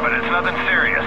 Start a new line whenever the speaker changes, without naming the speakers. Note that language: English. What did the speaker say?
but it's nothing serious.